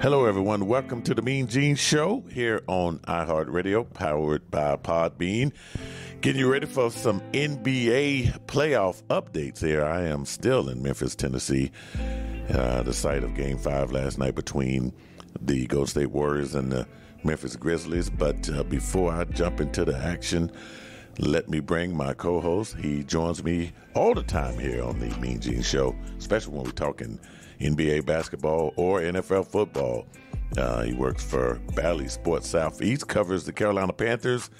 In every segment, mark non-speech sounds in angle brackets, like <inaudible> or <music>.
Hello, everyone. Welcome to the Mean Gene Show here on iHeartRadio, powered by Podbean. Getting you ready for some NBA playoff updates here. I am still in Memphis, Tennessee, uh, the site of Game 5 last night between the Golden State Warriors and the Memphis Grizzlies. But uh, before I jump into the action, let me bring my co host. He joins me all the time here on the Mean Gene Show, especially when we're talking NBA basketball or NFL football. Uh, he works for Bally Sports Southeast, covers the Carolina Panthers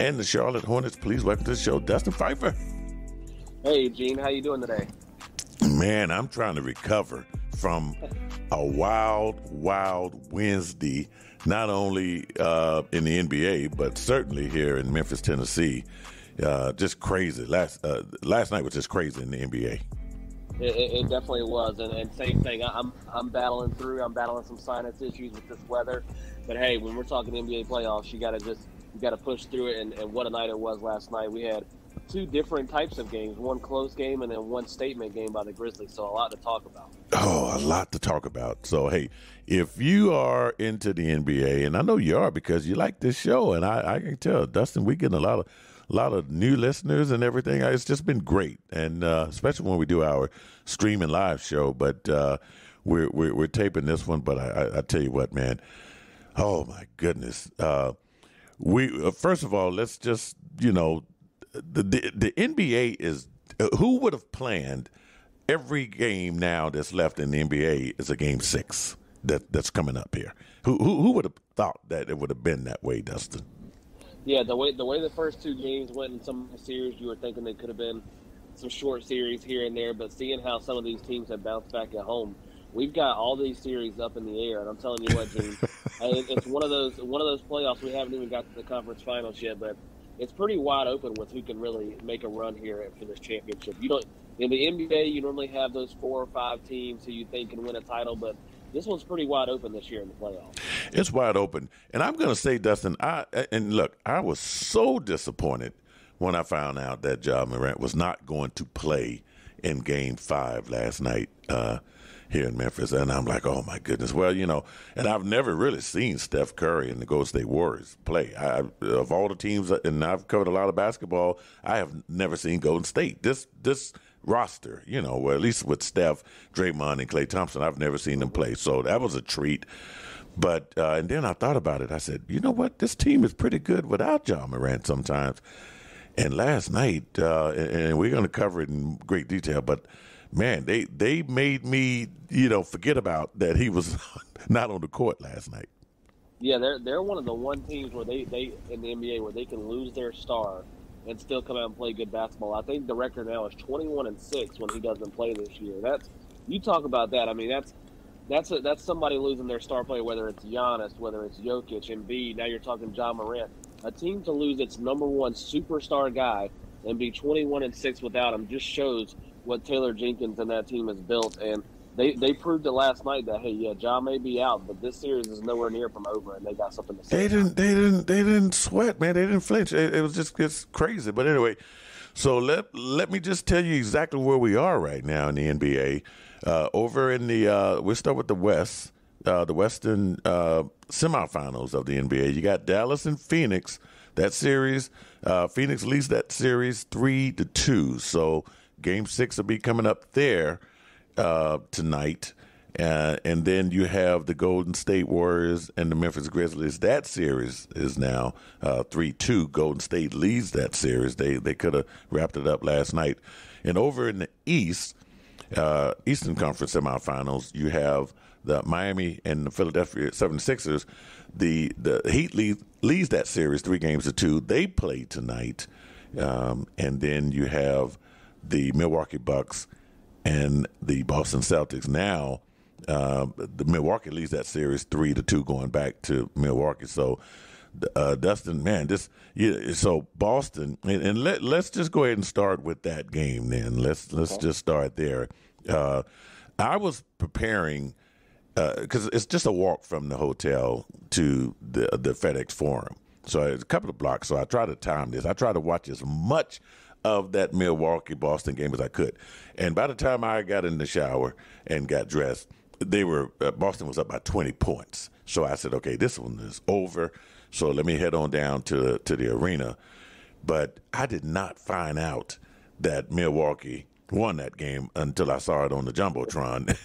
and the Charlotte Hornets. Please welcome to the show, Dustin Phifer. Hey, Gene, how you doing today? Man, I'm trying to recover from a wild, wild Wednesday, not only uh, in the NBA, but certainly here in Memphis, Tennessee. Uh, just crazy. Last uh, last night was just crazy in the NBA. It, it, definitely was, and, and, same thing. I'm I'm battling through. I'm battling some sinus issues with this weather, but hey, when we're talking NBA playoffs, you got to just you got to push through it. And, and what a night it was last night. We had two different types of games: one close game and then one statement game by the Grizzlies. So a lot to talk about. Oh, a lot to talk about. So hey, if you are into the NBA, and I know you are because you like this show, and I, I can tell, Dustin, we getting a lot of a lot of new listeners and everything. It's just been great, and uh, especially when we do our streaming live show. But uh, we're, we're, we're taping this one. But I, I, I, tell you what, man. Oh my goodness. Uh, we uh, first of all, let's just you know, the the, the NBA is uh, who would have planned every game now that's left in the NBA is a game six that that's coming up here. Who who, who would have thought that it would have been that way, Dustin? Yeah, the way the way the first two games went in some series, you were thinking they could have been some short series here and there. But seeing how some of these teams have bounced back at home, we've got all these series up in the air. And I'm telling you what, Gene, <laughs> uh, it's one of those one of those playoffs. We haven't even got to the conference finals yet, but it's pretty wide open with who can really make a run here for this championship. You don't in the NBA, you normally have those four or five teams who you think can win a title, but this one's pretty wide open this year in the playoffs. It's wide open, and I'm going to say, Dustin, I and look, I was so disappointed when I found out that Ja Morant was not going to play in Game Five last night uh, here in Memphis, and I'm like, oh my goodness. Well, you know, and I've never really seen Steph Curry and the Golden State Warriors play. I, of all the teams, and I've covered a lot of basketball, I have never seen Golden State. This this roster, you know, or at least with Steph, Draymond, and Klay Thompson. I've never seen them play, so that was a treat. But uh, and then I thought about it. I said, you know what? This team is pretty good without Ja Morant sometimes. And last night, uh, and we're going to cover it in great detail, but man, they they made me you know forget about that he was <laughs> not on the court last night. Yeah, they're they're one of the one teams where they, they in the NBA where they can lose their star and still come out and play good basketball. I think the record now is 21 and 6 when he doesn't play this year. That's you talk about that. I mean, that's that's a, that's somebody losing their star player, whether it's Giannis, whether it's Jokic, Embiid. Now you're talking Ja Morant. A team to lose its number one superstar guy and be 21 and 6 without him just shows what Taylor Jenkins and that team has built. And they, they proved it last night that hey, yeah, Ja may be out, but this series is nowhere near from over, and they got something to say. They didn't, they didn't, they didn't sweat, man. They didn't flinch. It, it was just it's crazy. But anyway, so let let me just tell you exactly where we are right now in the NBA. Uh, over in the, uh, we'll start with the West, uh, the Western uh, semifinals of the NBA. You got Dallas and Phoenix. That series, uh, Phoenix leads that series three to two. So Game Six will be coming up there uh, tonight. Uh, and then you have the Golden State Warriors and the Memphis Grizzlies. That series is now uh, three two. Golden State leads that series. They they could have wrapped it up last night. And over in the East, uh, Eastern Conference semifinals, you have the Miami and the Philadelphia 76ers. The the Heat lead, leads that series three games to two. They play tonight, um, and then you have the Milwaukee Bucks and the Boston Celtics. Now, uh, the Milwaukee leads that series three to two, going back to Milwaukee. So, uh, Dustin, man, this yeah, so Boston, and, and, let let's just go ahead and start with that game. Then let's let's okay. just start there. Uh, I was preparing because uh, it's just a walk from the hotel to the the FedEx Forum. So it's a couple of blocks. So I try to time this. I try to watch as much of that Milwaukee Boston game as I could. And by the time I got in the shower and got dressed, they were uh, Boston was up by 20 points. So I said, "Okay, this one is over. So let me head on down to to the arena." But I did not find out that Milwaukee won that game until I saw it on the jumbotron.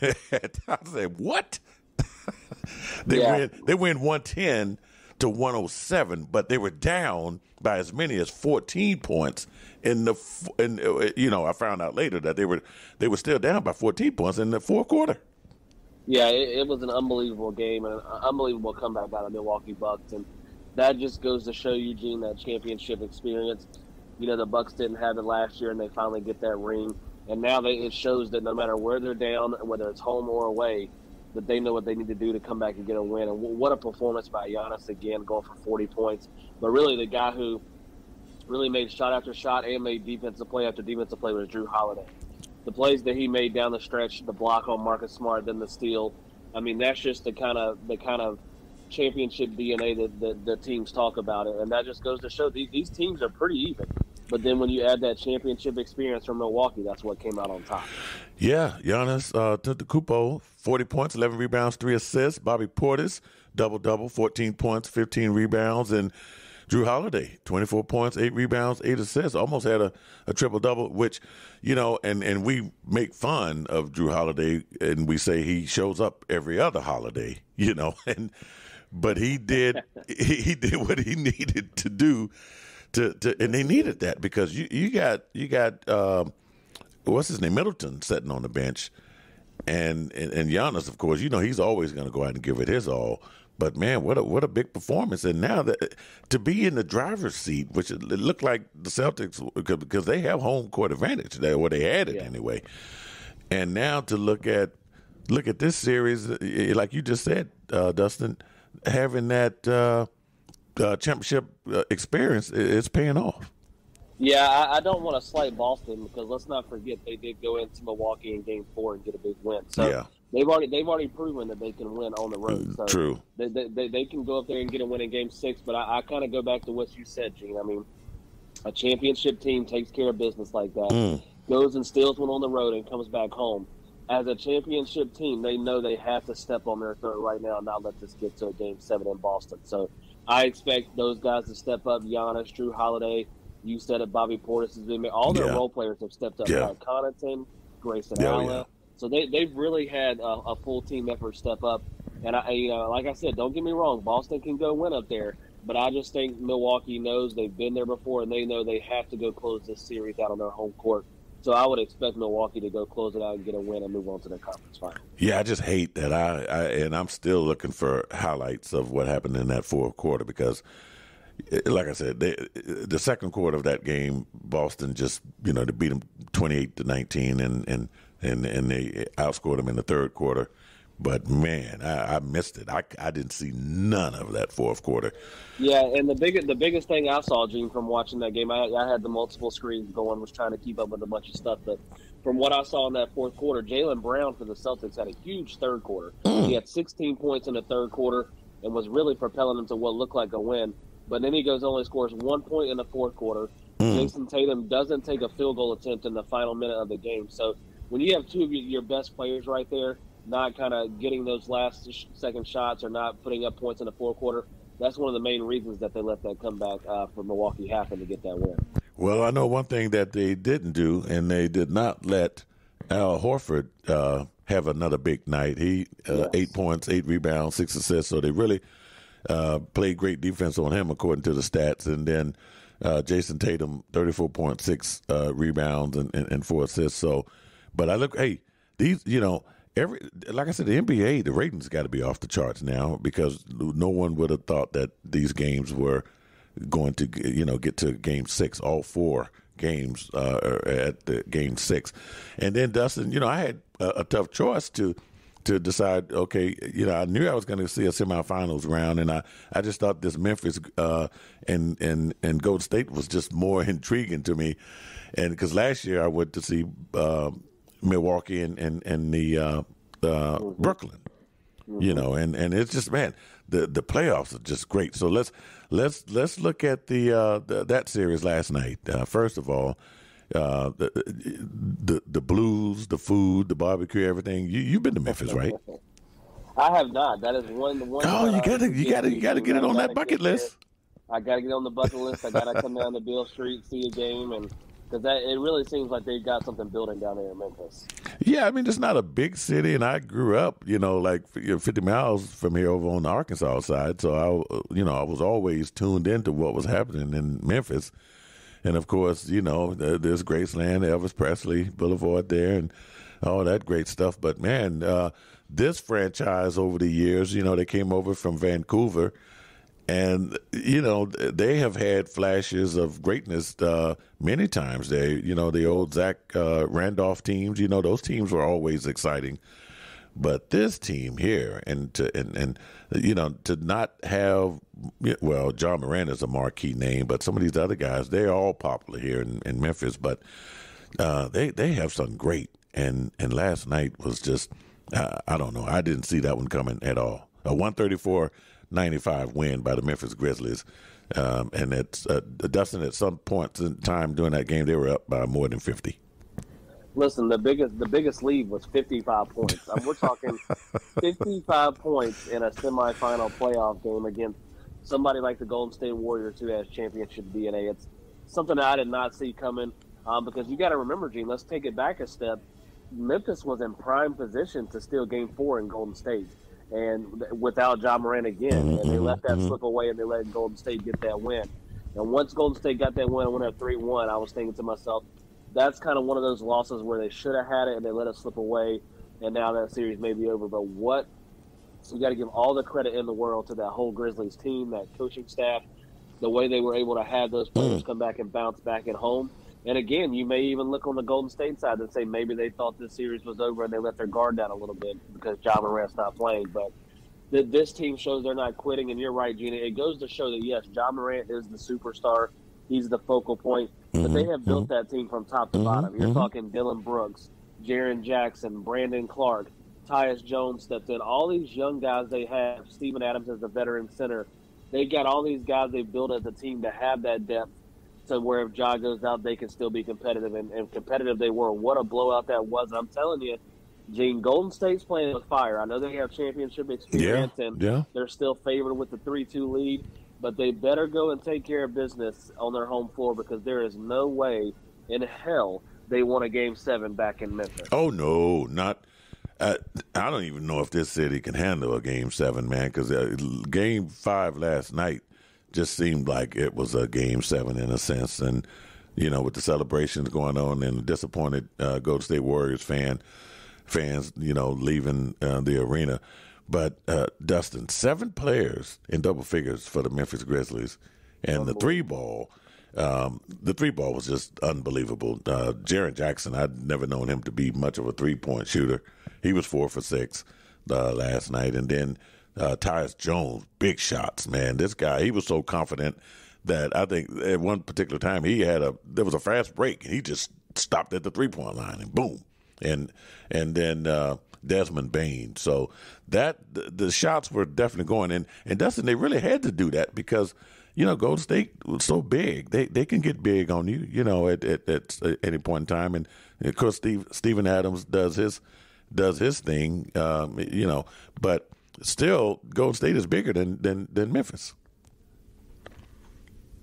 <laughs> I said, "What? <laughs> they yeah. win. They win 110 to 107, but they were down by as many as 14 points in the in uh, you know I found out later that they were they were still down by 14 points in the fourth quarter. Yeah, it, it was an unbelievable game and an unbelievable comeback by the Milwaukee Bucks, and that just goes to show Eugene that championship experience. You know the Bucks didn't have it last year, and they finally get that ring, and now they, it shows that no matter where they're down, whether it's home or away, that they know what they need to do to come back and get a win. And what a performance by Giannis again, going for 40 points. But really, the guy who really made shot after shot and made defensive play after defensive play was Jrue Holiday. The plays that he made down the stretch, the block on Marcus Smart, then the steal. I mean, that's just the kind of the kind of championship DNA that, the teams talk about it, and that just goes to show these, these teams are pretty even. But then when you add that championship experience from Milwaukee, that's what came out on top. Yeah, Giannis uh, took the Kupo, 40 points, 11 rebounds, 3 assists. Bobby Portis, double double, 14 points, 15 rebounds. And Jrue Holiday, 24 points, 8 rebounds, 8 assists. Almost had a, a triple double, which, you know, and, and we make fun of Jrue Holiday and we say he shows up every other holiday, <laughs> you know. And but he did <laughs> he, he did what he <laughs> needed to do to, to and they needed that because you, you got you got um, what's his name Middleton sitting on the bench, and and, and Giannis, of course, you know he's always going to go out and give it his all. But man, what a what a big performance! And now that to be in the driver's seat, which it looked like the Celtics because they have home court advantage there, or they had it yeah. anyway. And now to look at look at this series, like you just said, uh, Dustin, having that. Uh, uh, championship uh, experience is paying off. Yeah, I, I, don't want to slight Boston because let's not forget they did go into Milwaukee in Game Four and get a big win. So yeah. they've already they've already proven that they can win on the road. So True. They, they, they, can go up there and get a win in Game Six. But I, I kind of go back to what you said, Gene. I mean, a championship team takes care of business like that, mm. goes and steals one on the road and comes back home. As a championship team, they know they have to step on their throat right now and not let this get to a Game Seven in Boston. So I expect those guys to step up. Giannis, Jrue Holiday, you said it. Bobby Portis has been. All their yeah. role players have stepped up. Yeah. Connaughton, Grayson yeah, oh, Allen. Yeah. So they they've really had a, a, full team effort step up. And I, you know, like I said, don't get me wrong. Boston can go win up there, but I just think Milwaukee knows they've been there before, and they know they have to go close this series out on their home court so I would expect Milwaukee to go close it out and get a win and move on to the conference final. Yeah, I just hate that. I, I and I'm still looking for highlights of what happened in that fourth quarter because eh, like I said, they, the second quarter of that game, Boston just you know to beat them twenty eight to nineteen, and and and and they outscored them in the third quarter. But man, I, I, missed it. I, I didn't see none of that fourth quarter. Yeah, and the biggest the biggest thing I saw, Gene, from watching that game, I, I had the multiple screens going, was trying to keep up with a bunch of stuff. But from what I saw in that fourth quarter, Jaylen Brown for the Celtics had a huge third quarter. Mm. He had 16 points in the third quarter and was really propelling them to what looked like a win. But then he goes only scores one point in the fourth quarter. Mm. Jayson Tatum doesn't take a field goal attempt in the final minute of the game. So when you have two of your best players right there not kind of getting those last second shots or not putting up points in the fourth quarter. That's one of the main reasons that they let that comeback uh, for Milwaukee happen to get that win. Well, I know one thing that they didn't do, and they did not let Al Horford uh, have another big night. He uh, yes. eight points, eight rebounds, six assists. So they really uh, played great defense on him, according to the stats. And then uh, Jayson Tatum, thirty-four point six uh, rebounds and, and, and four assists. So, but I look, hey, these, you know every like I said, the NBA, the ratings got to be off the charts now because no one would have thought that these games were going to you know get to game six, all four games uh, at the game six, and then Dustin, you know, I had a, a tough choice to to decide. Okay, you know, I knew I was going to see a semifinals round, and I, I just thought this Memphis uh, and and and Gold State was just more <laughs> intriguing to me, and because last year I went to see. Uh, Milwaukee and and and the uh, uh, mm-hmm. Brooklyn. Mm-hmm. You know, and and it's just man, the the playoffs are just great. So let's let's let's look at the, uh, the that series last night. Uh, first of all, uh, the, the the blues, the food, the barbecue, everything. You you've been to Memphis, right? <laughs> I have not. That is one. one oh, you gotta, you gotta, you gotta get it on that bucket list. I gotta get on the bucket list. I gotta come down to Beale Street, see a game, and because it really seems like they've got something building down there in Memphis. Yeah, I mean it's not a big city, and I grew up, you know, like 50 miles from here over on the Arkansas side. So I, you know, I was always tuned into what was happening in Memphis, and of course, you know, there's Graceland, Elvis Presley Boulevard there, and all that great stuff. But man, uh, this franchise over the years, you know, they came over from Vancouver and you know they have had flashes of greatness uh, many times. They, you know, the old Zach uh, Randolph teams. You know, those teams were always exciting. But this team here, and to and, and you know to not have well, Ja Morant is a marquee name, but some of these other guys, they're all popular here in, in Memphis. But uh, they they have something great, and and last night was just uh, I don't know, I didn't see that one coming at all. A one thirty four 95 win by the Memphis Grizzlies. Um, and it's uh, Dustin, at some point in time during that game, they were up by more than 50. Listen, the biggest the biggest lead was 55 points. Um, we're talking <laughs> 55 points in a semifinal playoff game against somebody like the Golden State Warriors, who has championship DNA. It's something I did not see coming. Um, because you got to remember, Gene. Let's take it back a step. Memphis was in prime position to steal Game Four in Golden State and without Ja Morant again, mm-hmm, and they let that mm-hmm. slip away, and they let Golden State get that win. And once Golden State got that win and went up three one, I was thinking to myself, that's kind of one of those losses where they should have had it and they let it slip away, and now that series may be over. But what so you got to give all the credit in the world to that whole Grizzlies team, that coaching staff, the way they were able to have those players mm. come back and bounce back at home. And again, you may even look on the Golden State side and say maybe they thought this series was over and they let their guard down a little bit because Ja Morant's not playing. But th- this team shows they're not quitting. And you're right, Gina. It goes to show that, yes, Ja Morant is the superstar. He's the focal point. Mm-hmm. But they have built mm-hmm. that team from top to mm-hmm. bottom. You're mm-hmm. talking Dillon Brooks, Jaren Jackson, Brandon Clarke, Tyus Jones stepped in. All these young guys they have, Steven Adams as the veteran center. They've got all these guys They've built as a team to have that depth to where if Ja goes out, they can still be competitive. And, and competitive they were. What a blowout that was. I'm telling you, Gene, Golden State's playing with fire. I know they have championship experience yeah, and yeah. they're still favored with the 3 2 lead, but they better go and take care of business on their home floor because there is no way in hell they won a game seven back in Memphis. Oh, no, not. Uh, I don't even know if this city can handle a game seven, man, because uh, game five last night just seemed like it was a game seven in a sense. And, you know, with the celebrations going on and the disappointed uh, Golden State Warriors fan fans, you know, leaving uh, the arena. But uh, Dustin, seven players in double figures for the Memphis Grizzlies, and the three ball. Um, the three ball was just unbelievable. Uh, Jaren Jackson, I'd never known him to be much of a three point shooter. He was four for six uh, last night, and then uh, Tyus Jones, big shots, man. This guy, he was so confident that I think at one particular time he had a there was a fast break and he just stopped at the three point line and boom, and and then uh, Desmond Bane. So that the, the, shots were definitely going and and Dustin they really had to do that because. You know, Golden State was so big; they they can get big on you. You know, at at, at any point in time, and of course, Steve Steven Adams does his does his thing. Um, you know, but still Golden State is bigger than than, than Memphis.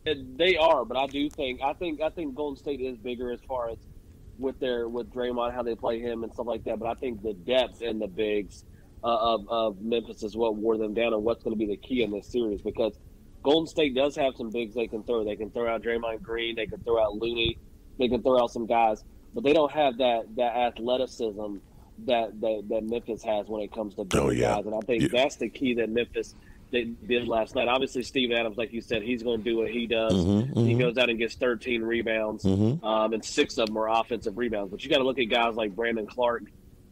They are, but I do think I think I think Golden State is bigger as far as with their with Draymond how they play him and stuff like that. But I think the depth and the bigs uh, of, of Memphis is what wore them down and what's going to be the key in this series because Golden State does have some bigs they can throw. They can throw out Draymond Green, they can throw out Looney, they can throw out some guys, but they don't have that that athleticism that, that that Memphis has when it comes to big oh, yeah. guys, and I think yeah. that's the key that Memphis did last night. Obviously, Steve Adams, like you said, he's going to do what he does. Mm-hmm, mm-hmm. He goes out and gets 13 rebounds, mm-hmm. um, and six of them are offensive rebounds. But you got to look at guys like Brandon Clarke,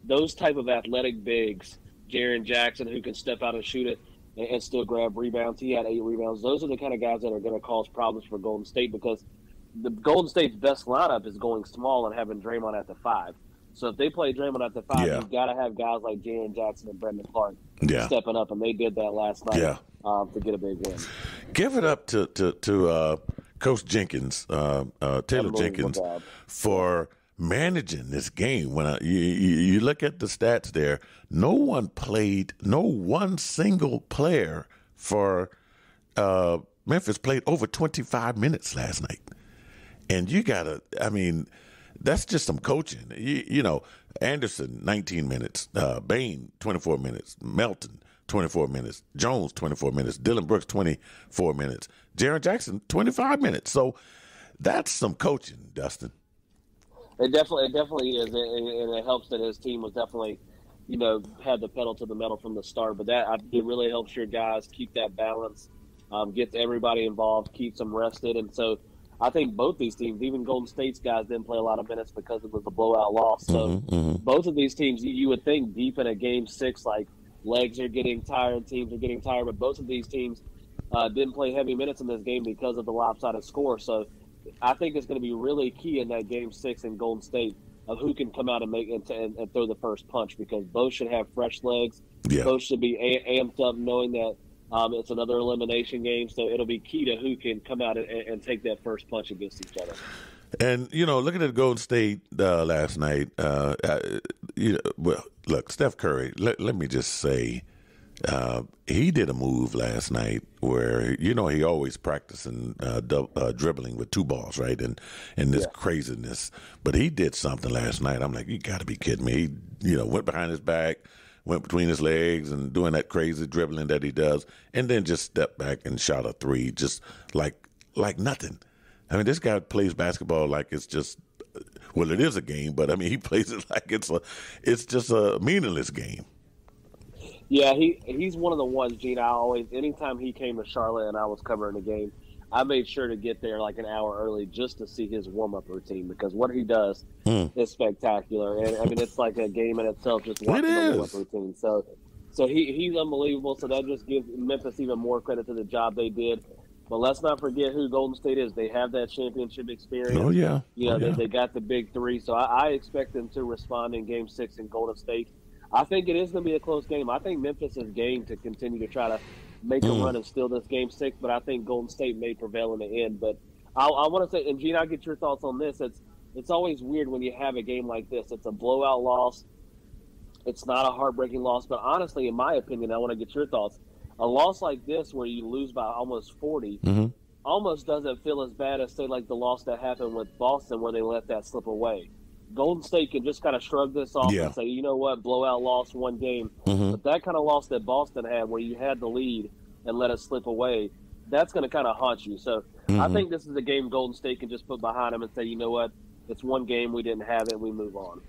those type of athletic bigs, Jaren Jackson, who can step out and shoot it and, and still grab rebounds. He had eight rebounds. Those are the kind of guys that are going to cause problems for Golden State because the Golden State's best lineup is going small and having Draymond at the five. So if they play Draymond at the five, yeah. you've got to have guys like Jaren Jackson and Brandon Clarke yeah. stepping up, and they did that last night yeah. um, to get a big win. Give it up to to, to uh, Coach Jenkins, uh, uh, Taylor Jenkins, for managing this game. When I, you, you look at the stats there, no one played, no one single player for uh, Memphis played over 25 minutes last night. And you got to, I mean, that's just some coaching. You, you know, Anderson, 19 minutes, uh, Bane, 24 minutes, Melton, 24 minutes, Jones, 24 minutes, Dillon Brooks, 24 minutes, Jaren Jackson, 25 minutes. So that's some coaching, Dustin. It definitely, it definitely is, and it helps that his team was definitely, you know, had the pedal to the metal from the start. But that it really helps your guys keep that balance, um, gets everybody involved, keeps them rested, and so I think both these teams, even Golden State's guys, didn't play a lot of minutes because it was a blowout loss. So mm-hmm, mm-hmm. both of these teams, you would think deep in a game six, like legs are getting tired, teams are getting tired, but both of these teams uh, didn't play heavy minutes in this game because of the lopsided score. So I think it's going to be really key in that game six in Golden State of who can come out and make and, and, and throw the first punch because both should have fresh legs. Yeah. Both should be a- amped up, knowing that um, it's another elimination game, so it'll be key to who can come out and, and take that first punch against each other. And you know, looking at Golden State uh, last night, uh, uh, you know, well, look, Steph Curry. Let, let me just say, uh, he did a move last night where you know he always practicing uh, uh, dribbling with two balls, right? And and this yeah. craziness, but he did something last night. I'm like, you got to be kidding me! He, you know, went behind his back went between his legs and doing that crazy dribbling that he does, and then just stepped back and shot a three, just like like nothing. I mean, this guy plays basketball like it's just well, it is a game, but I mean, he <laughs> plays it like it's a it's just a meaningless game. Yeah, he he's one of the ones, Gene. I always anytime he came to Charlotte and I was covering the game, I made sure to get there like an hour early just to see his warm up routine because what he does mm. is spectacular. And I mean, it's like a game in itself just watching the warm up routine. So, so he he's unbelievable. So that just gives Memphis even more credit to the job they did. But let's not forget who Golden State is. They have that championship experience. Oh yeah, you know oh, they, they got the big three. So I, I expect them to respond in Game Six in Golden State. I think it is going to be a close game. I think Memphis is game to continue to try to make mm. a run and steal this game six, but I think Golden State may prevail in the end. But I, I want to say, and Gene, I'll get your thoughts on this. It's it's always weird when you have a game like this. It's a blowout loss. It's not a heartbreaking loss, but honestly, in my opinion, I want to get your thoughts. A loss like this, where you lose by almost 40, mm-hmm. almost doesn't feel as bad as say like the loss that happened with Boston, where they let that slip away. Golden State can just kind of shrug this off yeah. and say, you know what, blowout loss one game. Mm-hmm. But that kind of loss that Boston had, where you had the lead and let it slip away, that's going to kind of haunt you. So mm-hmm. I think this is a game Golden State can just put behind them and say, you know what, it's one game we didn't have it, we move on.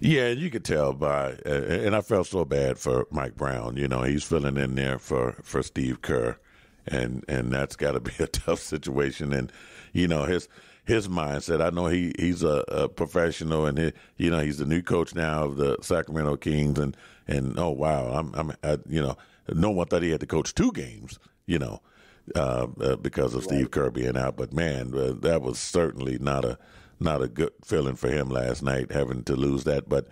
Yeah, you could tell by, and I felt so bad for Mike Brown. You know, he's filling in there for for Steve Kerr, and and that's got to be <laughs> a tough situation. And you know his his mindset. I know he he's a, a professional, and he, you know he's the new coach now of the Sacramento Kings, and and oh wow, I'm I'm I, you know no one thought he had to coach two games, you know, uh, uh, because of right. Steve Kerr being out. But man, uh, that was certainly not a not a good feeling for him last night, having to lose that. But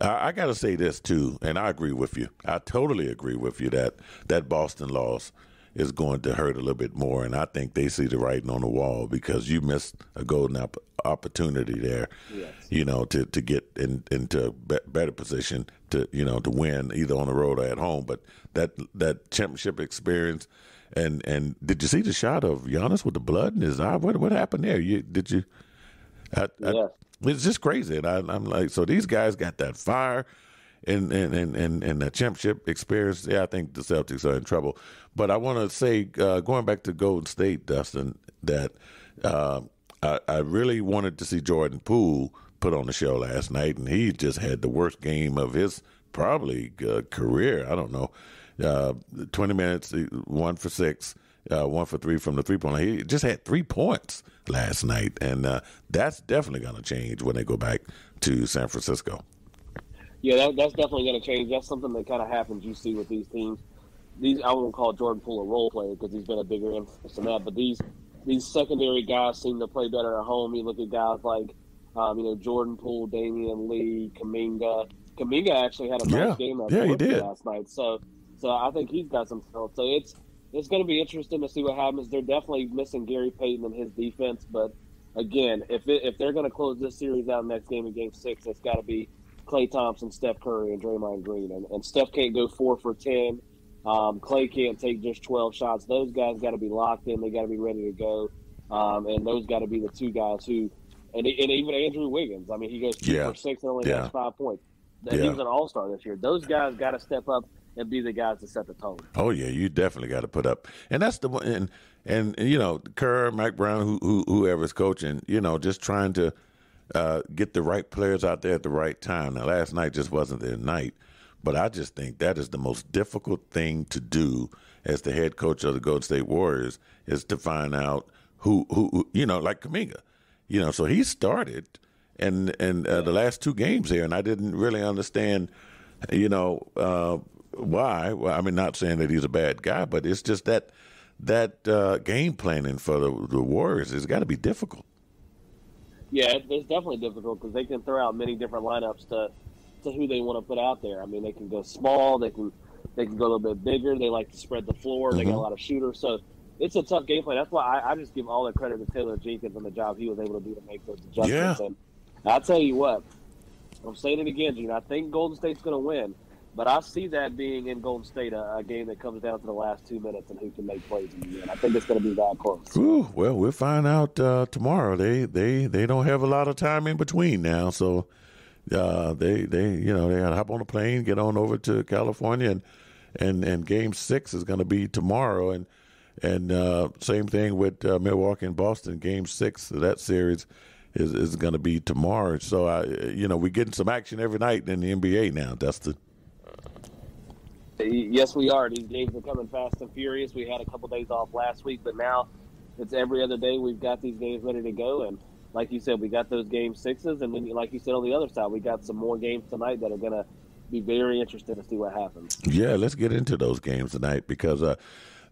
I, I got to say this too, and I agree with you. I totally agree with you that that Boston loss is going to hurt a little bit more. And I think they see the writing on the wall because you missed a golden op- opportunity there, yes. you know, to, to get in, into a be- better position to, you know, to win either on the road or at home. But that that championship experience, and and did you see the shot of Giannis with the blood in his eye? What what happened there? You did you? I, I, it's just crazy, and I, I'm like, so these guys got that fire in in in in, in the championship experience, yeah, I think the Celtics are in trouble. But I want to say, uh, going back to Golden State, Dustin, that uh, I, I, really wanted to see Jordan Poole put on the show last night, and he just had the worst game of his probably uh, career. I don't know, uh, twenty minutes, one for six. Uh, one for three from the three point line. He just had three points last night, and uh, that's definitely going to change when they go back to San Francisco. Yeah, that, that's definitely going to change. That's something that kind of happens. You see with these teams. These I won't call Jordan Poole a role player because he's been a bigger influence than that. But these these secondary guys seem to play better at home. You look at guys like um, you know Jordan Poole, Damion Lee, Kuminga. Kuminga actually had a nice yeah. game yeah, he did. last night. So so I think he's got some skill. So it's it's going to be interesting to see what happens. They're definitely missing Gary Payton and his defense, but again, if it, if they're going to close this series out next game in Game Six, it's got to be Klay Thompson, Steph Curry, and Draymond Green. And, and Steph can't go four for ten. Um, Klay can't take just twelve shots. Those guys got to be locked in. They got to be ready to go. Um, and those got to be the two guys who, and, and even Andrew Wiggins. I mean, he goes two Yeah. for six and only Yeah. has five points. And Yeah. He was an All Star this year. Those guys got to step up and be the guys to set the tone. Oh yeah, you definitely got to put up, and that's the one. And, and and you know, Kerr, Mike Brown, who, who whoever's coaching, you know, just trying to uh, get the right players out there at the right time. Now, last night just wasn't their night, but I just think that is the most difficult thing to do as the head coach of the Golden State Warriors is to find out who who, who you know, like Kuminga, you know. So he started, and and uh, the last two games here, and I didn't really understand, you know. Uh, why? Well, I mean, not saying that he's a bad guy, but it's just that that uh, game planning for the, the Warriors has got to be difficult. Yeah, it- it's definitely difficult because they can throw out many different lineups to to who they want to put out there. I mean, they can go small, they can they can go a little bit bigger. They like to spread the floor. They got a Mhm. lot of shooters, so it's a tough game plan. That's why I, I just give all the credit to Taylor Jenkins and the job he was able to do to make those adjustments. Yeah. And I'll tell you what, I'm saying it again, Gene. I think Golden State's going to win, but I see that being in Golden State a, a game that comes down to the last two minutes and who can make plays in the end. I think it's going to be that close. Ooh, well, we'll find out uh, tomorrow. They they they don't have a lot of time in between now, so uh, they they you know they got to hop on a plane, get on over to California, and and and Game Six is going to be tomorrow, and and uh, same thing with uh, Milwaukee and Boston. Game Six of that series is is going to be tomorrow. So I you know we're getting some action every night in the NBA now, Dustin. Yes, we are. These games are coming fast and furious. We had a couple days off last week, but now it's every other day. We've got these games ready to go, and like you said, we got those game sixes, and then like you said on the other side, we got some more games tonight that are going to be very interesting to see what happens. Yeah, let's get into those games tonight because uh,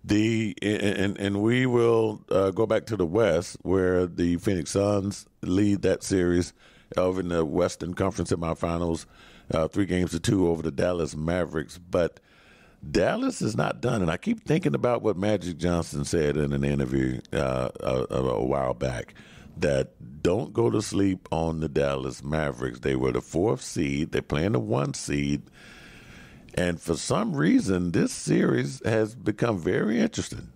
the and and we will uh, go back to the West where the Phoenix Suns lead that series over in the Western Conference semifinals, uh, three games to two over the Dallas Mavericks, but. Dallas is not done, and I keep thinking about what Magic Johnson said in an interview uh, a, a while back. That don't go to sleep on the Dallas Mavericks. They were the fourth seed. They're playing the one seed. And for some reason, this series has become very interesting.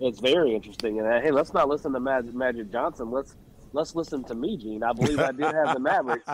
It's very interesting, and uh, hey, let's not listen to Magic, Magic Johnson. Let's let's listen to me, Gene. I believe I did have the Mavericks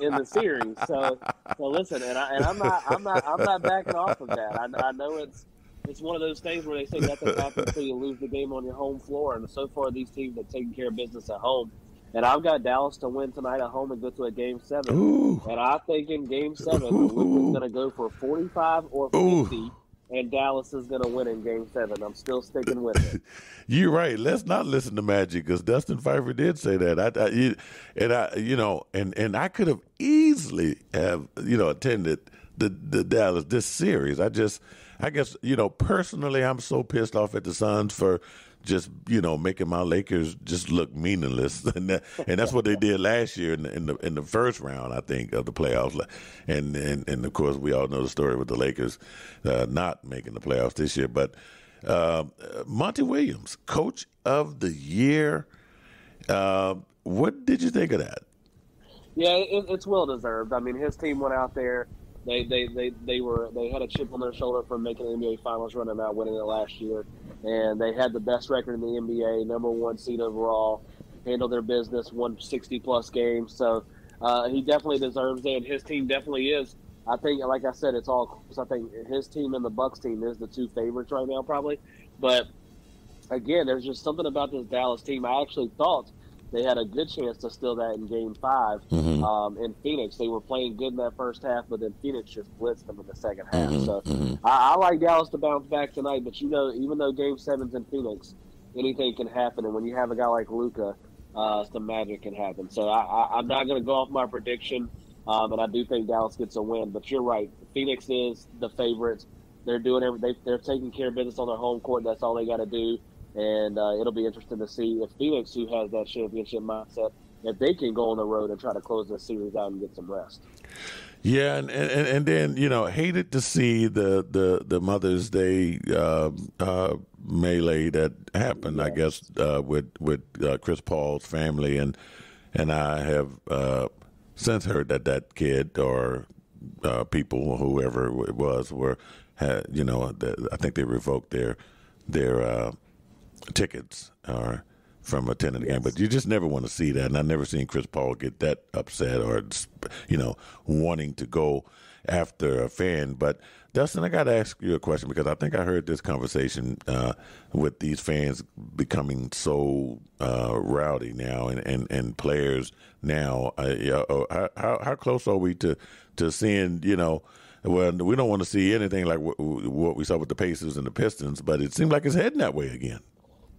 in the series. So, so listen, and, I, and I'm not, I'm not, I'm not backing off of that. I, I know it's, it's one of those things where they say nothing happens until you lose the game on your home floor. And so far, these teams have taken care of business at home. And I've got Dallas to win tonight at home and go to a game seven. Ooh, And I think in game seven, Luka's going to go for 45 or 50. Ooh. And Dallas is going to win in game seven. I'm still sticking with it. <laughs> you're right. Let's not listen to Magic because Dustin Phifer did say that. I, I and I, you know, and and I could have easily have you know attended the the Dallas this series. I just, I guess you know personally, I'm so pissed off at the Suns for just you know making my Lakers just look meaningless, <laughs> and that, and that's what they did last year in the, in the in the first round, I think, of the playoffs. And and and of course, we all know the story with the Lakers uh, not making the playoffs this year. But uh, Monty Williams, Coach of the Year, uh, what did you think of that? Yeah, it, it's well deserved. I mean, his team went out there. They, they, they, they were they had a chip on their shoulder from making the NBA Finals run and not winning it last year, and they had the best record in the NBA, number one seed overall, handled their business, won sixty plus games. So uh, he definitely deserves it, and his team definitely is. I think, like I said, it's all. I think his team and the Bucks team is the two favorites right now, probably. But again, there's just something about this Dallas team. I actually thought they had a good chance to steal that in Game 5 Mhm. um, in Phoenix. They were playing good in that first half, but then Phoenix just blitzed them in the second half. Mhm, So mhm. I, I like Dallas to bounce back tonight, but you know, even though Game Seven's in Phoenix, anything can happen, and when you have a guy like Luka, uh, some magic can happen. So I, I, I'm not going to go off my prediction, um, and I do think Dallas gets a win. But you're right, Phoenix is the favorites. They're doing every, they, they're taking care of business on their home court. That's all they got to do, and uh, it'll be interesting to see if Phoenix, who has that championship mindset, if they can go on the road and try to close the series out and get some rest. Yeah, and, and, and then you know, hated to see the the, the Mother's Day uh, uh, melee that happened. Yeah. I guess uh, with with uh, Chris Paul's family, and and I have uh, since heard that that kid or uh, people, whoever it was, were had you know, I think they revoked their their tickets or from attending the yes. game. But you just never want to see that. And I've never seen Chris Paul get that upset or, you know, wanting to go after a fan. But Dustin, I got to ask you a question because I think I heard this conversation uh, with these fans becoming so uh, rowdy now and, and, and players now. Uh, uh how, how close are we to, to seeing, you know, well, we don't want to see anything like what, what we saw with the Pacers and the Pistons, but it seems like it's heading that way again.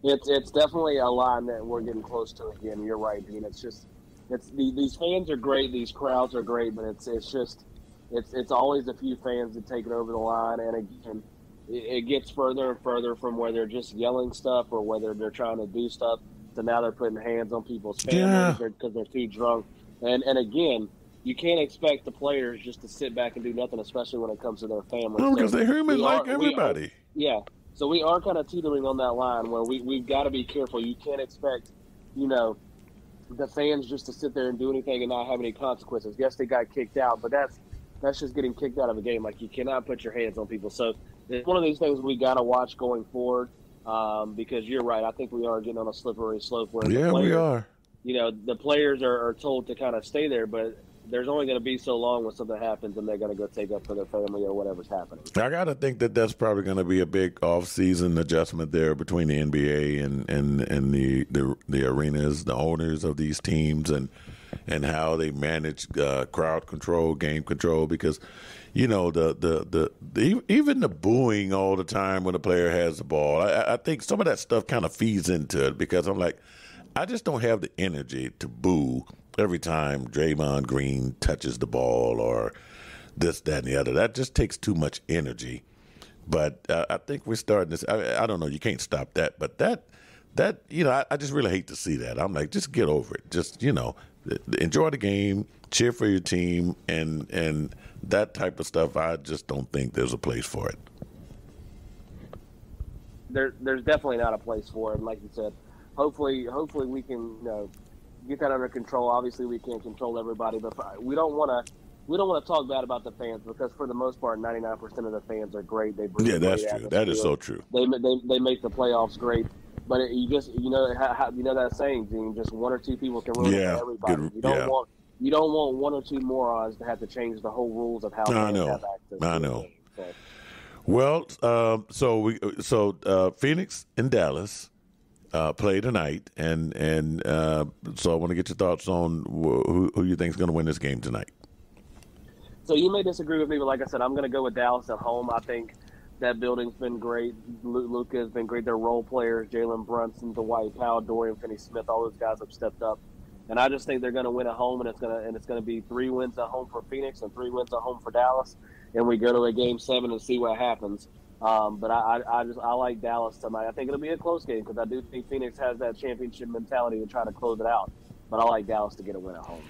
It's it's definitely a line that we're getting close to again. You're right, Dean. It's just it's these fans are great, these crowds are great, but it's it's just it's it's always a few fans that take it over the line, and again, it, it gets further and further from where they're just yelling stuff or whether they're trying to do stuff. So now they're putting hands on people's families because yeah. they're too drunk. And and again, you can't expect the players just to sit back and do nothing, especially when it comes to their family. No, because so they're human like are, everybody. Are, yeah, so we are kind of teetering on that line where we, we've got to be careful. You can't expect, you know, the fans just to sit there and do anything and not have any consequences. Yes, they got kicked out, but that's that's just getting kicked out of a game. Like you cannot put your hands on people. So it's one of these things we got to watch going forward um, because you're right. I think we are getting on a slippery slope where yeah, players, we are. You know, the players are, are told to kind of stay there, but there's only going to be so long when something happens and they're going to go take up for their family or whatever's happening. I got to think that that's probably going to be a big off-season adjustment there between the NBA and and and the the, the arenas, the owners of these teams, and and how they manage uh, crowd control, game control, because you know the, the the the even the booing all the time when a player has the ball. I, I think some of that stuff kind of feeds into it because I'm like, I just don't have the energy to boo every time Draymond Green touches the ball or this, that, and the other. That just takes too much energy. But uh, I think we're starting to. I, I, don't know. You can't stop that. But that, that you know, I, I, just really hate to see that. I'm like, just get over it. Just you know, enjoy the game, cheer for your team, and and that type of stuff. I just don't think there's a place for it. There, there's definitely not a place for it. And Like you said, hopefully, hopefully we can you know get that under control. Obviously, we can't control everybody, but we don't want to. We don't want to talk bad about the fans because, for the most part, ninety nine percent of the fans are great. They bring yeah, that's true. That is so true. They, they they make the playoffs great, but it, you just you know how, you know that saying, Gene. Just one or two people can ruin yeah, everybody. Good, you don't yeah. want you don't want one or two morons to have to change the whole rules of how I know. I know. So. Well, uh, so we so uh, Phoenix and Dallas uh, play tonight, and and uh, so I want to get your thoughts on who, who you think is going to win this game tonight. So you may disagree with me, but like I said, I'm going to go with Dallas at home. I think that building's been great. Luka has been great. Their role players, Jalen Brunson, Dwight Powell, Dorian Finney-Smith, all those guys have stepped up, and I just think they're going to win at home, and it's going to and it's going to be three wins at home for Phoenix and three wins at home for Dallas, and we go to a game seven and see what happens. Um, but I, I, I, just I like Dallas tonight. I think it'll be a close game because I do think Phoenix has that championship mentality to try to close it out. But I like Dallas to get a win at home.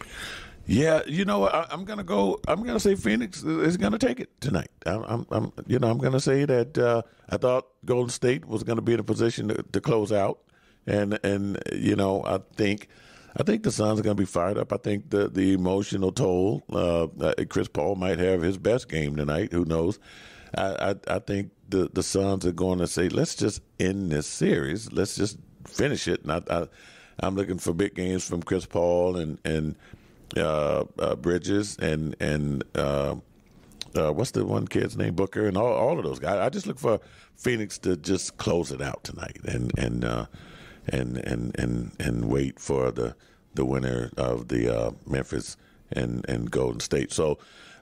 Yeah, you know, I, am gonna go. I'm gonna say Phoenix is gonna take it tonight. I'm, I'm, I'm you know, I'm gonna say that uh, I thought Golden State was gonna be in a position to, to close out, and and you know, I think. I think the Suns are going to be fired up. I think the the emotional toll. Uh, Chris Paul might have his best game tonight. Who knows? I, I, I think the the Suns are going to say, let's just end this series. Let's just finish it. And I, I I'm looking for big games from Chris Paul and and uh, uh, Bridges and and uh, uh, what's the one kid's name Booker and all all of those guys. I just look for Phoenix to just close it out tonight and and uh, and and and and wait for the the winner of the uh, Memphis and and Golden State. So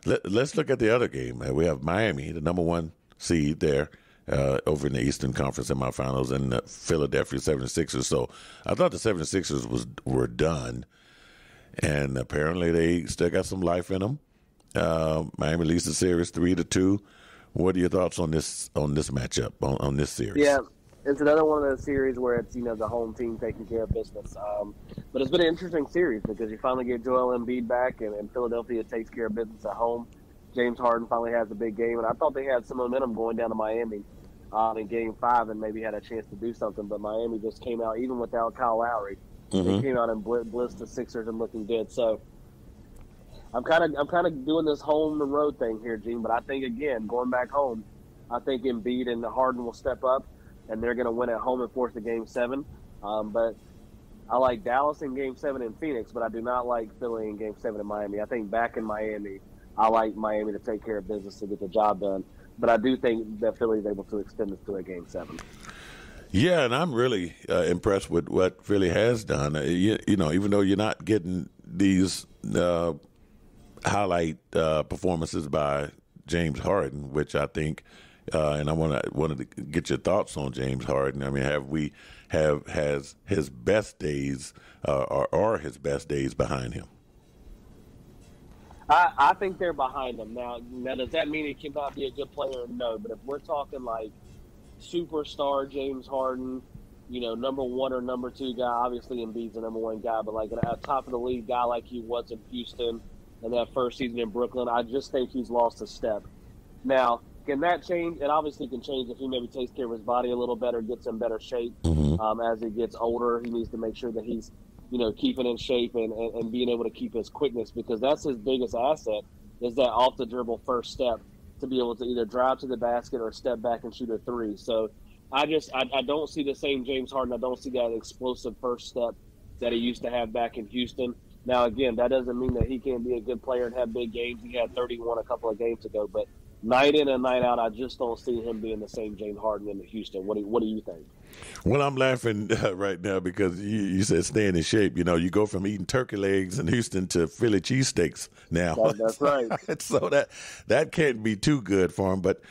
let, us look at the other game. We have Miami, the number one seed there. Uh, over in the Eastern Conference semifinals and the Philadelphia 76ers. So I thought the 76ers was were done, and apparently they still got some life in them. Uh, Miami leads the series three to two. What are your thoughts on this on this matchup on, on this series? Yeah, it's another one of those series where it's you know the home team taking care of business. Um, but it's been an interesting series because you finally get Joel Embiid back, and, and Philadelphia takes care of business at home. James Harden finally has a big game, and I thought they had some momentum going down to Miami um, in Game Five, and maybe had a chance to do something. But Miami just came out even without Kyle Lowry. Mm-hmm. They came out and bl- blitzed the Sixers and looking good. So I'm kind of I'm kind of doing this home and road thing here, Gene. But I think again, going back home, I think Embiid and Harden will step up, and they're going to win at home and force the Game Seven. Um, but I like Dallas in Game Seven in Phoenix, but I do not like Philly in Game Seven in Miami. I think back in Miami, I like Miami to take care of business to get the job done. But I do think that Philly is able to extend this to a Game Seven. Yeah, and I'm really uh, impressed with what Philly has done. Uh, you, you, know, even though you're not getting these uh, highlight uh, performances by James Harden, which I think, uh, and I want to wanted to get your thoughts on James Harden. I mean, have we have has his best days uh, or are his best days behind him? I, I think they're behind him now. Now, does that mean he cannot be a good player? No, but if we're talking like superstar James Harden, you know, number one or number two guy. Obviously, Embiid's the number one guy, but like a top of the league guy like he was in Houston and that first season in Brooklyn, I just think he's lost a step. Now, can that change? It obviously can change if he maybe takes care of his body a little better, gets in better shape mm-hmm. um, as he gets older. He needs to make sure that he's, you know, keeping in shape and, and, and being able to keep his quickness because that's his biggest asset is that off the dribble first step to be able to either drive to the basket or step back and shoot a three. So I just I, I don't see the same James Harden. I don't see that explosive first step that he used to have back in Houston. Now again, that doesn't mean that he can't be a good player and have big games. He had 31 a couple of games ago, but night in and night out, I just don't see him being the same James Harden in Houston. What do What do you think? Well, I'm laughing <laughs> uh, right now because you, you, said staying in shape. You know, you go from eating turkey legs in Houston to Philly cheesesteaks now. That, that's <laughs> right. <laughs> so that that can't be too good for him. But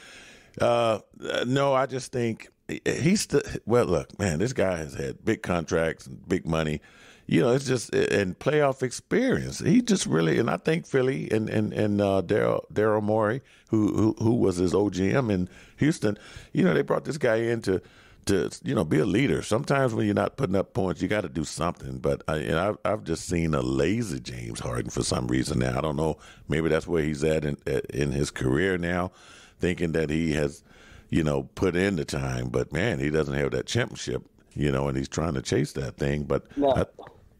uh, no, I just think he's the well. Look, man, this guy has had big contracts and big money. You know, it's just and playoff experience. He just really, and I think Philly and and and uh, Daryl Daryl Morey, who, who who was his OGM in Houston, you know, they brought this guy in to to you know be a leader. Sometimes when you're not putting up points, you got to do something. But I, and I've, I've just seen a lazy James Harden for some reason now. I don't know. Maybe that's where he's at in in his career now, thinking that he has you know put in the time. But man, he doesn't have that championship. You know, and he's trying to chase that thing. But no, I,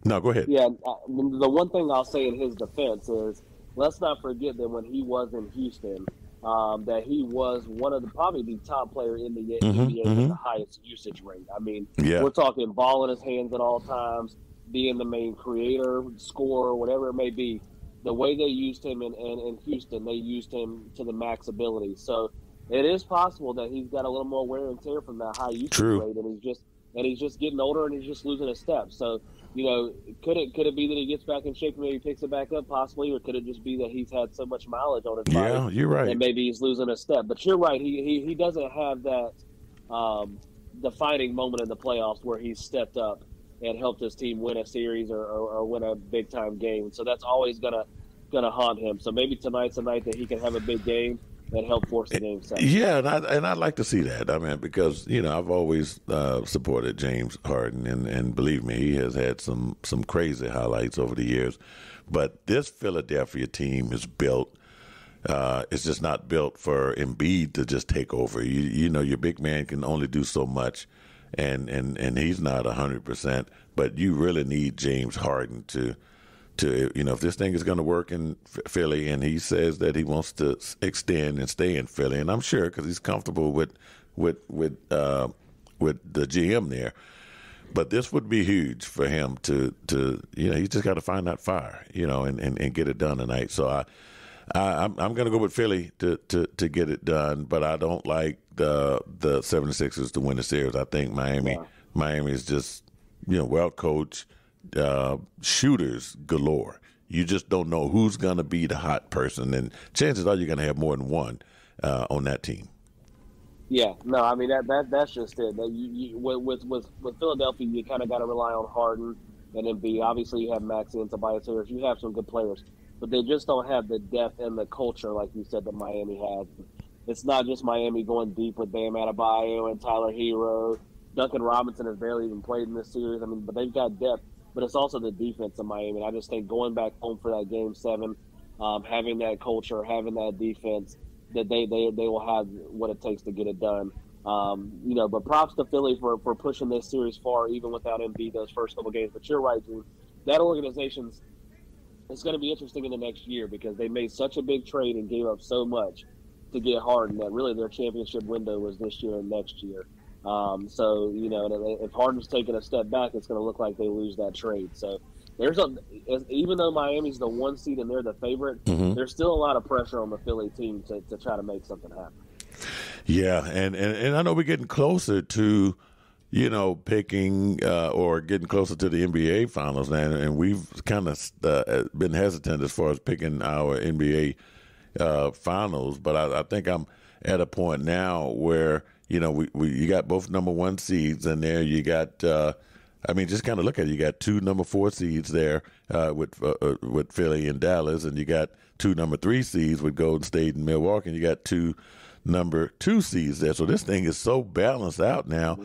no go ahead. Yeah, uh, the one thing I'll say in his defense is let's not forget that when he was in Houston um, that he was one of the probably the top player in the mm-hmm, NBA mm-hmm. with the highest usage rate. I mean, yeah. we're talking ball in his hands at all times, being the main creator, scorer, whatever it may be. The way they used him in, in, in Houston, they used him to the max ability. So it is possible that he's got a little more wear and tear from that high usage True. rate, and he's just and he's just getting older and he's just losing a step. So you know, could it could it be that he gets back in shape and maybe picks it back up possibly, or could it just be that he's had so much mileage on his body? Yeah, you're right. And maybe he's losing a step. But you're right. He he, he doesn't have that um, defining moment in the playoffs where he's stepped up and helped his team win a series or, or, or win a big time game. So that's always gonna gonna haunt him. So maybe tonight's a night that he can have a big game that help force the game. Yeah, and I and I'd like to see that. I mean, because you know I've always uh, supported James Harden, and, and believe me, he has had some some crazy highlights over the years. But this Philadelphia team is built. Uh, it's just not built for Embiid to just take over. You you know your big man can only do so much, and and and he's not hundred percent. But you really need James Harden to to you know if this thing is going to work in Philly, and he says that he wants to extend and stay in Philly, and I'm sure because he's comfortable with with with uh, with the GM there. But this would be huge for him to to you know he's just got to find that fire you know and, and, and get it done tonight. So I. I, I'm, I'm going to go with Philly to, to, to get it done, but I don't like the the 76ers to win the series. I think Miami yeah. Miami is just you know well coached uh, shooters galore. You just don't know who's going to be the hot person, and chances are you're going to have more than one uh, on that team. Yeah, no, I mean that that that's just it. That you, you, with with with Philadelphia, you kind of got to rely on Harden and Embiid. Obviously, you have Maxey and Tobias Harris. You have some good players, but they just don't have the depth and the culture, like you said, that Miami has. It's not just Miami going deep with Bam Adebayo and Tyler Herro Duncan Robinson has barely even played in this series. I mean, but they've got depth. But it's also the defense of Miami. And I just think going back home for that game seven, um, having that culture, having that defense, that they, they they will have what it takes to get it done. Um, you know, but props to Philly for, for pushing this series far, even without Embiid those first couple games. But you're right, dude. That organization's it's going to be interesting in the next year because they made such a big trade and gave up so much to get Harden that really their championship window was this year and next year. Um, so you know, if Harden's taking a step back, it's going to look like they lose that trade. So there's a even though Miami's the one seed and they're the favorite, mm-hmm. there's still a lot of pressure on the Philly team to, to try to make something happen. Yeah, and, and, and I know we're getting closer to, you know, picking uh, or getting closer to the NBA finals now, and we've kind of uh, been hesitant as far as picking our NBA uh, finals. But I, I, think I'm at a point now where you know we, we you got both number one seeds in there. You got. Uh, I mean, just kind of look at it. You got two number four seeds there uh, with uh, with Philly and Dallas, and you got two number three seeds with Golden State and Milwaukee, and you got two number two seeds there. So this thing is so balanced out now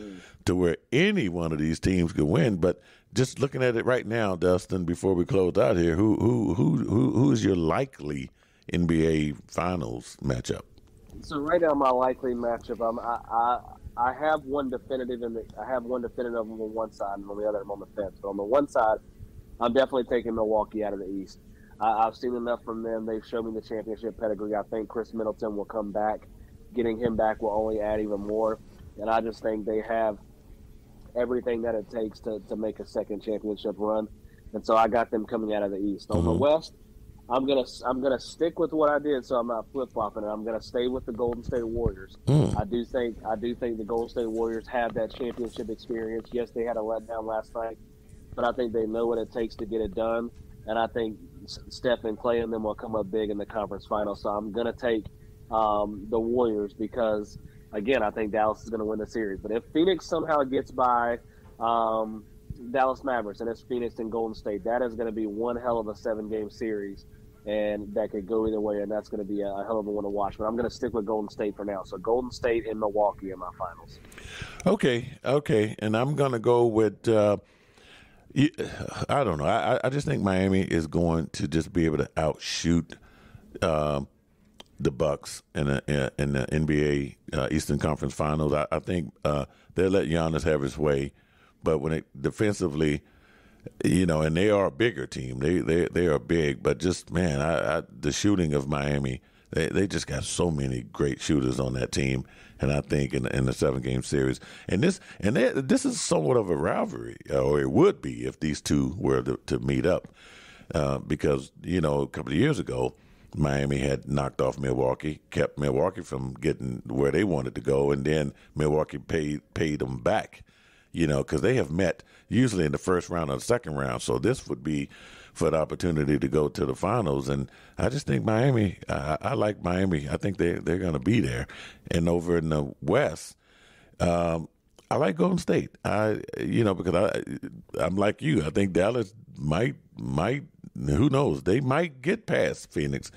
to where any one of these teams could win. But just looking at it right now, Dustin, before we close out here, who who who who who is your likely NBA Finals matchup? So right now, my likely matchup, um, I, I I have one definitive in the I have one definitive on one side, and on the other, I'm on the fence. But on the one side, I'm definitely taking Milwaukee out of the East. I, I've seen enough from them. They've shown me the championship pedigree. I think Khris Middleton will come back getting him back will only add even more. And I just think they have everything that it takes to, to make a second championship run. And so I got them coming out of the East. On mm-hmm. the West, I'm gonna I'm gonna stick with what I did, so I'm not flip flopping. I'm gonna stay with the Golden State Warriors. Mm. I do think I do think the Golden State Warriors have that championship experience. Yes, they had a letdown last night, but I think they know what it takes to get it done. And I think Steph and Klay and them will come up big in the conference final. So I'm gonna take um, the Warriors because, again, I think Dallas is going to win the series. But if Phoenix somehow gets by um, Dallas Mavericks and it's Phoenix and Golden State, that is going to be one hell of a seven game series. And that could go either way, and that's going to be a, a hell of a one to watch. But I'm going to stick with Golden State for now. So Golden State and Milwaukee in my finals. Okay, okay, and I'm going to go with. Uh, I don't know. I, I just think Miami is going to just be able to outshoot um, the Bucks in the in the NBA uh, Eastern Conference Finals. I, I think uh, they'll let Giannis have his way, but when it defensively, you know, and they are a bigger team. They they they are big, but just man, I, I, the shooting of Miami, they they just got so many great shooters on that team, and I think in, in the seven game series, and this and they, this is somewhat of a rivalry, or it would be if these two were to, to meet up, uh, because you know a couple of years ago Miami had knocked off Milwaukee, kept Milwaukee from getting where they wanted to go, and then Milwaukee paid paid them back. You know, because they have met usually in the first round or the second round. So this would be for the opportunity to go to the finals. And I just think Miami. I, I like Miami. I think they they're going to be there. And over in the West, um, I like Golden State. I you know because I I'm like you. I think Dallas might might who knows? They might get past Phoenix,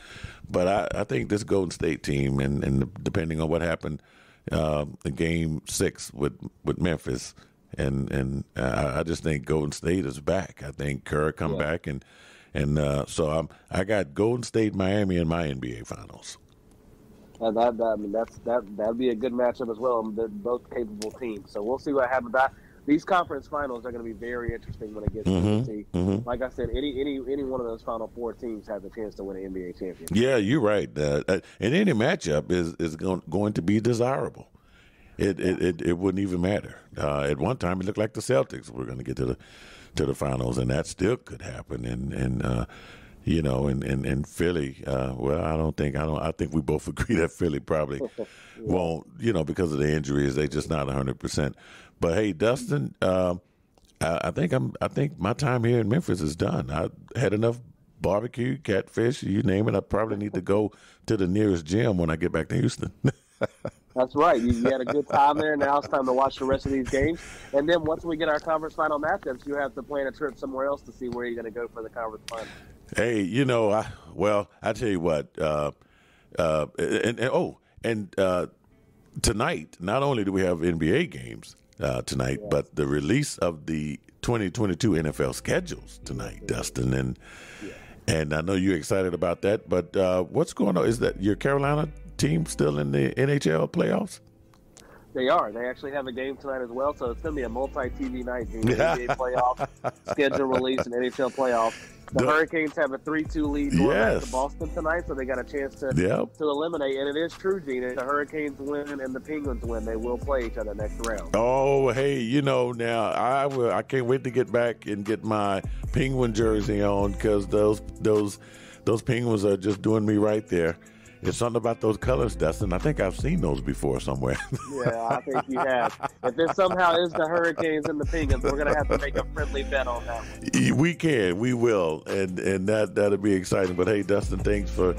but I, I think this Golden State team, and, and depending on what happened uh, in Game Six with with Memphis, and and uh, I just think Golden State is back. I think Kerr come yeah. back, and and uh, so I'm I got Golden State, Miami in my NBA Finals. Uh, that, that, I mean, that's that that'd be a good matchup as well. They're both capable teams, so we'll see what happens. These conference finals are going to be very interesting when it gets mm-hmm, to the mm-hmm. Like I said, any any any one of those final four teams has a chance to win an NBA championship. Yeah, you're right. Uh, uh, and any matchup is is going, going to be desirable. It, it it, it wouldn't even matter. Uh, at one time, it looked like the Celtics were going to get to the to the finals, and that still could happen. And and uh, you know, and and, and Philly. Uh, well, I don't think I don't. I think we both <laughs> agree that Philly probably <laughs> won't. You know, because of the injuries, they just not hundred percent. But hey, Dustin, uh, I, I, think I'm. I think my time here in Memphis is done. I had enough barbecue, catfish, you name it. I probably need to go to the nearest gym when I get back to Houston. <laughs> That's right. You, you, had a good time there. Now it's time to watch the rest of these games. And then once we get our conference final matchups, you have to plan a trip somewhere else to see where you're going to go for the conference final. Hey, you know, I, well, I tell you what. Uh, uh, and, and, oh, and uh, tonight, not only do we have NBA games uh, tonight, yeah. but the release of the 2022 NFL schedules tonight, Dustin, and yeah. and I know you're excited about that. But uh, what's going on? Is that your Carolina team still in the NHL playoffs? They are. They actually have a game tonight as well, so it's going to be a multi-TV night. The NBA <laughs> playoff schedule release and NHL playoff. The, the Hurricanes have a three-two lead going yes. to Boston tonight, so they got a chance to yep. to eliminate. And it is true, Gene. If the Hurricanes win and the Penguins win, they will play each other next round. Oh, hey, you know now I will. I can't wait to get back and get my Penguin jersey on because those those those Penguins are just doing me right there. It's something about those colors, Dustin. I think I've seen those before somewhere. <laughs> yeah, I think you have. If this somehow is the Hurricanes and the Penguins, we're going to have to make a friendly bet on that. We can, we will, and and that that'll be exciting. But hey, Dustin, thanks for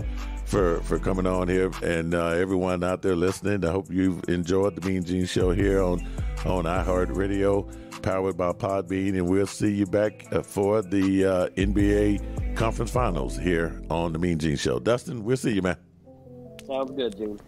for for coming on here, and uh, everyone out there listening. I hope you've enjoyed the Mean Gene Show here on on iHeartRadio powered by Podbean, and we'll see you back uh, for the uh, NBA Conference Finals here on the Mean Gene Show. Dustin, we'll see you, man. Sounds good, Gene.